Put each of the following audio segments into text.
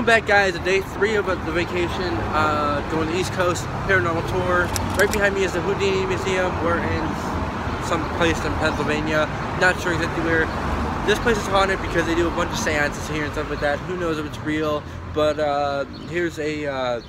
Welcome back guys to day three of the vacation, uh, going to the East Coast Paranormal Tour. Right behind me is the Houdini Museum. We're in some place in Pennsylvania. Not sure exactly where. This place is haunted because they do a bunch of seances here and stuff like that. Who knows if it's real, but uh, here's a uh,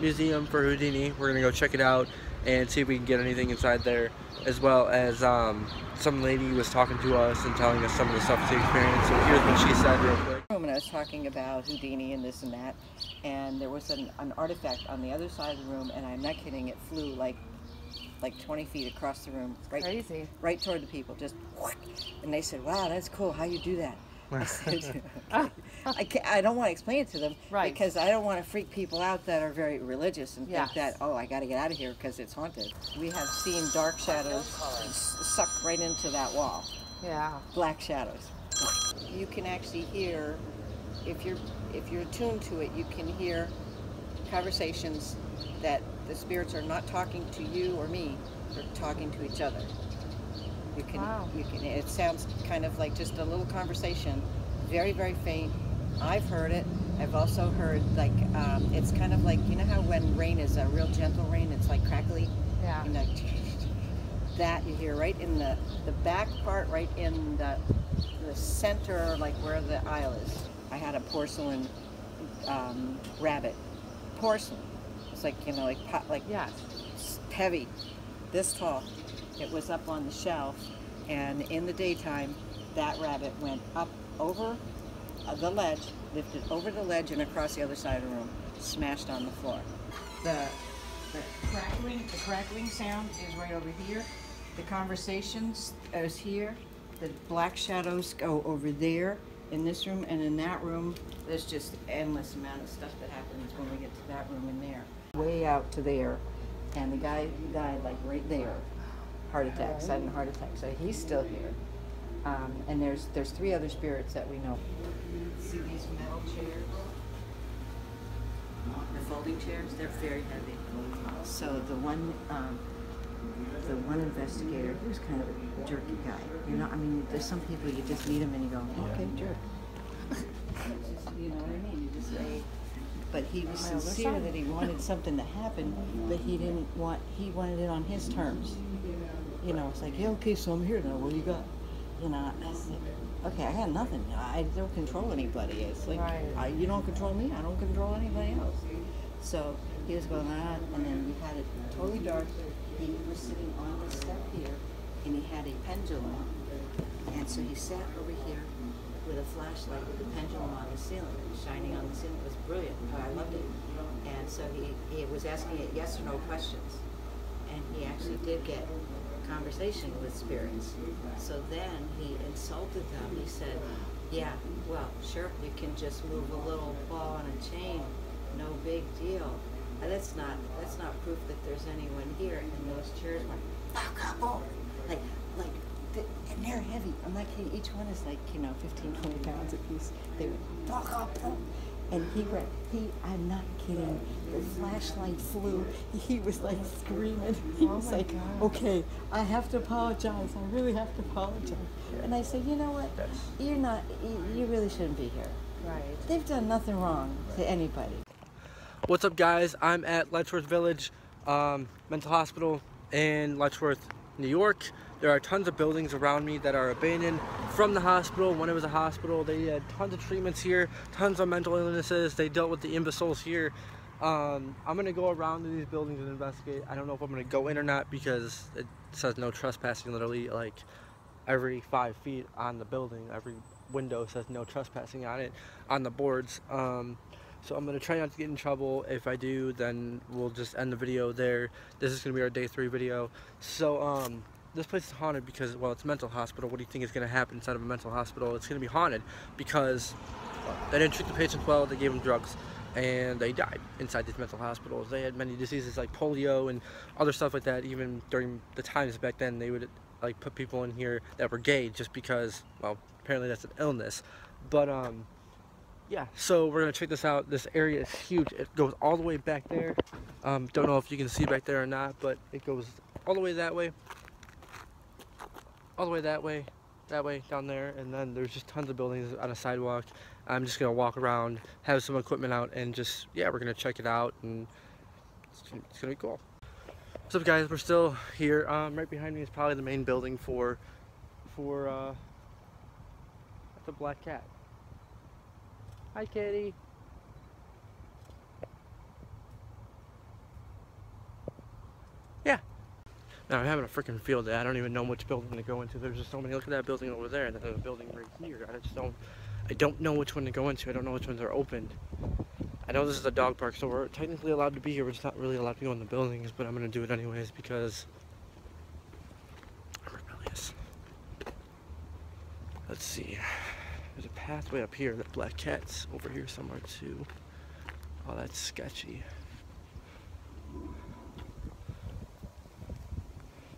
museum for Houdini. We're gonna go check it out and see if we can get anything inside there as well as um, some lady was talking to us and telling us some of the stuff she experienced. So here's what she said real quick. And I was talking about Houdini and this and that, and there was an, an artifact on the other side of the room, and I'm not kidding, it flew like like 20 feet across the room, right, Crazy. right toward the people, just, and they said, "Wow, that's cool. How you do that?" I said, okay. I, can't, I don't want to explain it to them Right. because I don't want to freak people out that are very religious and Yes. think that, oh, I got to get out of here because it's haunted. We have seen dark shadows s- suck right into that wall Yeah. black shadows. You can actually hear, if you're if you're attuned to it, you can hear conversations that the spirits are not talking to you or me; they're talking to each other. You can Wow. you can. It sounds kind of like just a little conversation, very very faint. I've heard it. I've also heard like um, it's kind of like you know how when rain is a real gentle rain, it's like crackly Yeah. you know, that you hear right in the the back part, right in the the center, like where the aisle is. I had a porcelain um, rabbit, porcelain. It's like you know, like pot, like Yes. s- heavy, this tall. It was up on the shelf, and in the daytime, that rabbit went up over uh, the ledge, lifted over the ledge and across the other side of the room, smashed on the floor. The, the crackling, the crackling sound is right over here. The conversations is here. The black shadows go over there in this room, and in that room, there's just endless amount of stuff that happens when we get to that room in there. Way out to there, and the guy died like right there, heart attack, sudden heart attack. So he's still here. Um, and there's there's three other spirits that we know. See these metal chairs? The folding chairs, they're very heavy. So the one, um, the one investigator, he was kind of a jerky guy. You know, I mean, there's some people you just meet them and you go, okay, jerk. It's just, you know what I mean? You just say. But he was other sincere that he wanted something to happen, but he didn't want. He wanted it on his terms. You know, it's like, yeah, okay, so I'm here now. What do you got? You know, I said, okay, I got nothing. I don't control anybody. It's like, Right. I, you don't control me. I don't control anybody else. So he was going on, and then we had it totally dark. He was sitting on the step here, and he had a pendulum. And so he sat over here with a flashlight with a pendulum on the ceiling, shining on the ceiling. It was brilliant. I loved it. And so he, he was asking it yes or no questions. And he actually did get conversation with spirits. So then he insulted them. He said, yeah, well, sure, you can just move a little ball on a chain. No big deal. That's not that's not proof that there's anyone here. And those chairs went fuck up over. Like like th- and they're heavy. I'm not kidding. Each one is like, you know, 15, 20 pounds a piece. They went fuck up. fuck." And he went, he, I'm not kidding. The flashlight flew. He was like screaming. He Oh was my like, God. okay, I have to apologize. I really have to apologize. And I said, you know what? You're not, you, you really shouldn't be here. Right. They've done nothing wrong to anybody. What's up guys? I'm at Letchworth Village um, Mental Hospital in Letchworth, New York. There are tons of buildings around me that are abandoned from the hospital. When it was a hospital, they had tons of treatments here, tons of mental illnesses. They dealt with the imbeciles here. Um, I'm gonna go around these buildings and investigate. I don't know if I'm gonna go in or not because it says no trespassing literally like every five feet on the building. Every window says no trespassing on it on the boards. Um, so I'm gonna try not to get in trouble. If I do, then we'll just end the video there. This is gonna be our day three video. So um, this place is haunted because well, it's a mental hospital. What do you think is gonna happen inside of a mental hospital? It's gonna be haunted because they didn't treat the patients well. They gave them drugs. And they died inside these mental hospitals. They had many diseases like polio and other stuff like that. Even during the times back then, they would like put people in here that were gay just because, well, apparently that's an illness. But um, yeah, so we're gonna check this out. This area is huge. It goes all the way back there. Um, don't know if you can see back there or not, but it goes all the way that way, all the way that way, that way down there, and then there's just tons of buildings on a sidewalk. I'm just gonna walk around, have some equipment out, and just yeah, we're gonna check it out, and it's, gonna- it's gonna be cool. What's up, guys? We're still here. Um, right behind me is probably the main building for for uh, the black cat. Hi, kitty. Yeah. Now I'm having a freaking field day. I don't even know which building to go into. There's just so many. Look at that building over there, and then a building right here. I just don't. I don't know which one to go into. I don't know which ones are open. I know this is a dog park, so we're technically allowed to be here. We're just not really allowed to go in the buildings, but I'm gonna do it anyways because I'm rebellious. Let's see. There's a pathway up here. That black cat's over here somewhere too. Oh, that's sketchy.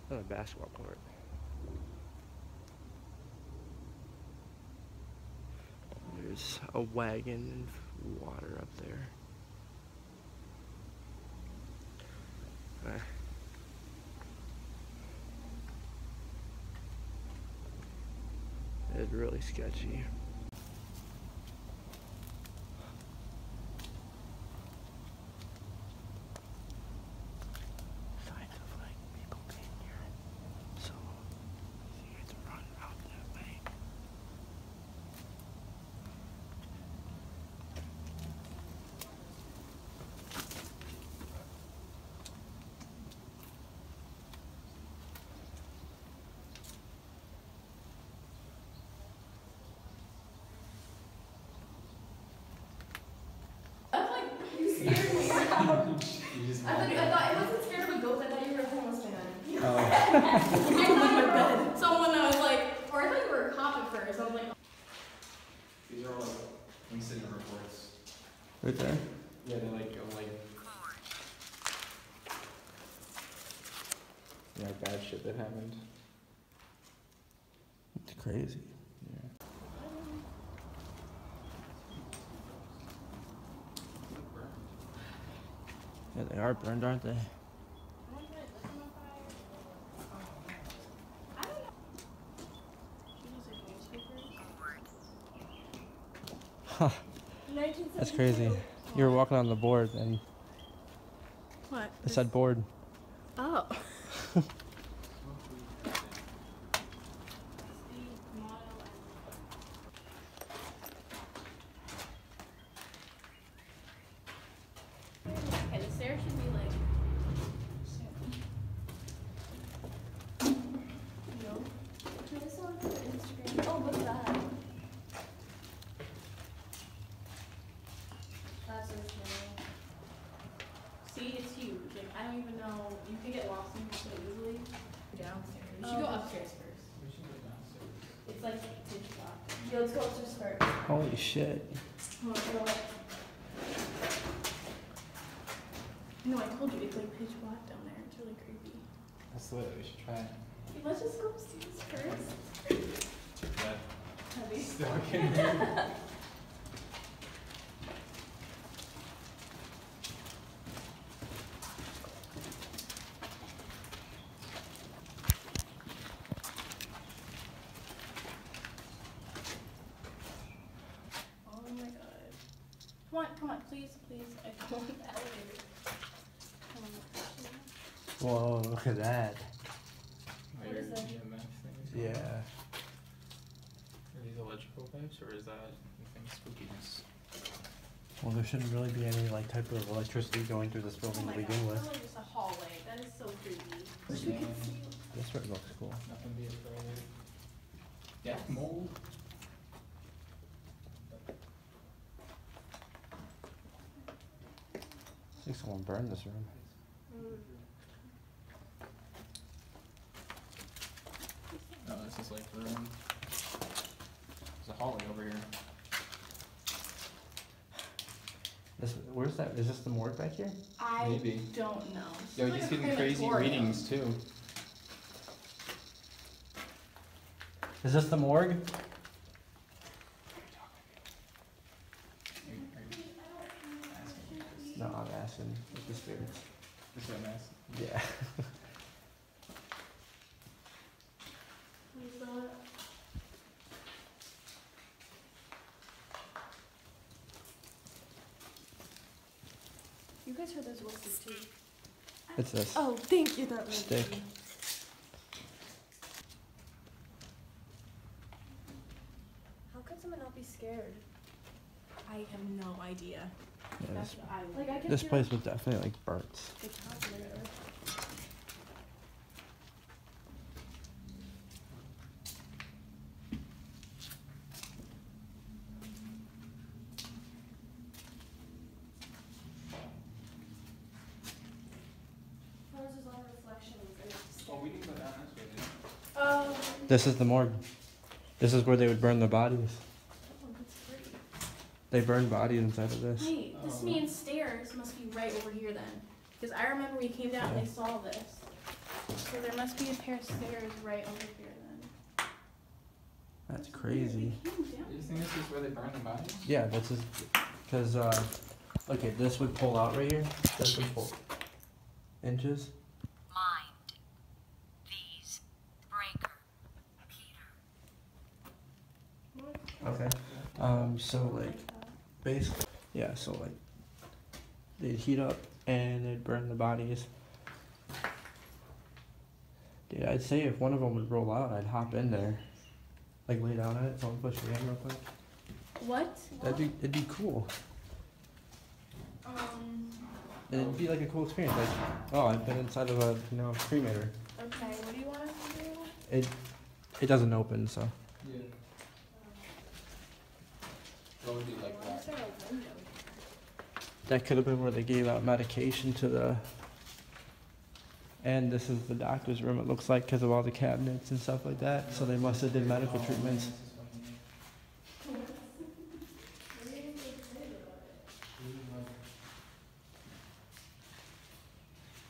Another basketball court. There's a wagon and water up there. It's really sketchy. Signs of like people being here. So you get to run out that way. I was like, you scared me. I thought, I thought I wasn't scared of a ghost. I thought you were a homeless man. I thought you were someone that was like, or I thought you were a cop at first. I was like, These are all like incident reports. Right there? Yeah, they're like, uh, like. Yeah, bad shit that happened. It's crazy. Yeah, they are burned, aren't they? Huh, that's crazy. You were walking on the board and What? it said board. Oh. Okay, the stairs should be like. No. Try this on for Instagram. Oh, what's that? That's so small. See, it's huge. Like, I don't even know. You can get lost in here so easily. Downstairs. You should go upstairs first. It's like pitch black. Yeah, let's go upstairs first. Holy shit. Oh, no. No, I told you it's like pitch black down there. It's really creepy. That's lit, we should try it. Let's just go upstairs first. That Heavy. stuck in there. Oh my god. Come on, please, please. I don't want the elevator. Come. Whoa, look at that. Oh, What your is that? EMF? Yeah. Are these electrical pipes or is that anything spookiness? Well, there shouldn't really be any like type of electricity going through this Oh building my to god. begin with. It's like just a hallway. That is so creepy. Wish we um, could see. This one looks cool. Nothing be afraid. Death mold? Think someone burned this room. No, this is like the room. There's a hallway over here. This, where's that? Is this the morgue back here? I Maybe. don't know. Yo, It's he's like a getting crazy readings too. Is this the morgue? Are you- are you asking me this? No, I'm asking with the spirits. This is what I'm asking. Yeah. What is that? Guys heard those whistles too? It's this. Oh, thank you. That was Stick. How could someone not be scared? I have no idea. Yeah, That's this, what I like. I can this place was definitely like burnt. the calculator. Hers is on reflections and it's Oh, we can go down this way. Oh, This is the morgue. This is where they would burn the bodies. oh. They burn bodies inside of this. Wait, this Oh. means stairs must be right over here then. Because I remember we came down and they saw this. So there must be a pair of stairs right over here then. That's weird, crazy. we came down. Do you think this is where they burn the bodies? Yeah, this is because uh, okay, this would pull out right here. This would pull inches. Okay. Um, so like basically, yeah. So like they'd heat up and they'd burn the bodies. Dude, I'd say if one of them would roll out, I'd hop in there, like lay down on it. So push me in real quick. What? That'd be it'd be cool. Um, It'd be like a cool experience. Like, oh, I've been inside of a you know cremator. okay, what do you want us to do? It it doesn't open, so Yeah. What would you like Why is that? could have been where they gave out medication to the. And this is the doctor's room. It looks like because of all the cabinets and stuff like that. So they must have did medical treatments.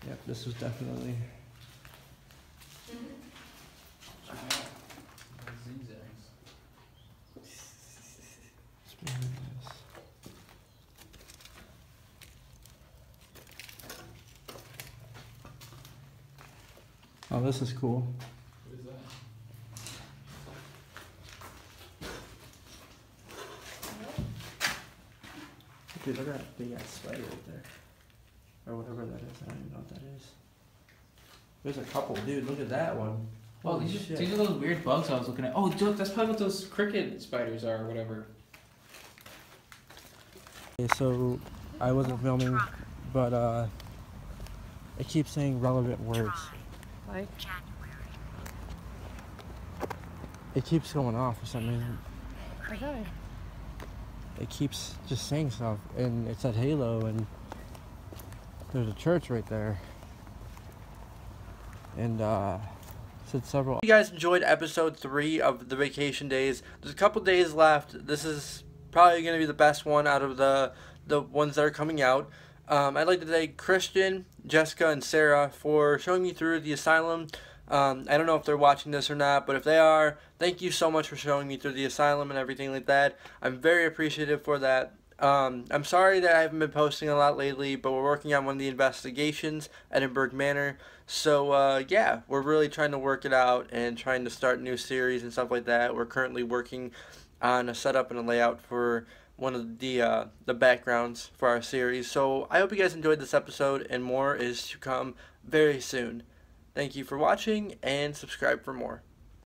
Yep, this was definitely. Oh, this is cool. What is that? Dude, look at that big ass spider right there. Or whatever that is. I don't even know what that is. There's a couple, dude. Look at that one. Oh, Holy these are, shit. these are those weird bugs I was looking at. Oh, Joe, that's probably what those cricket spiders are, or whatever. Okay, so I wasn't filming, but uh, it keeps saying relevant words. January. It keeps going off for some reason. Okay. It keeps just saying stuff, and it said Halo, and there's a church right there, and uh, said several. You guys enjoyed episode three of the vacation days. There's a couple days left. This is probably gonna be the best one out of the the ones that are coming out. Um, I'd like to thank Christian, Jessica, and Sarah for showing me through the asylum. Um, I don't know if they're watching this or not, but if they are, thank you so much for showing me through the asylum and everything like that. I'm very appreciative for that. Um, I'm sorry that I haven't been posting a lot lately, but we're working on one of the investigations, Edinburgh Manor. So, uh, yeah, we're really trying to work it out and trying to start new series and stuff like that. We're currently working on a setup and a layout for one of the uh, the backgrounds for our series. So I hope you guys enjoyed this episode, and more is to come very soon. Thank you for watching, and subscribe for more.